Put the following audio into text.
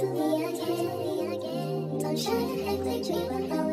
to me again. Don't try to act like we were.